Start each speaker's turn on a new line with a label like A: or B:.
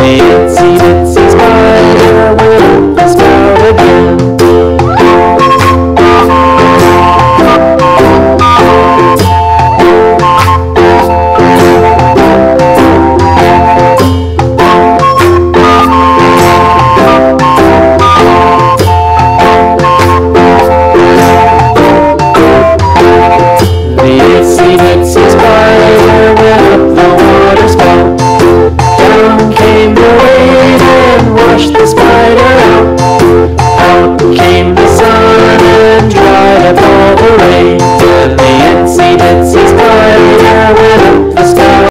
A: can't see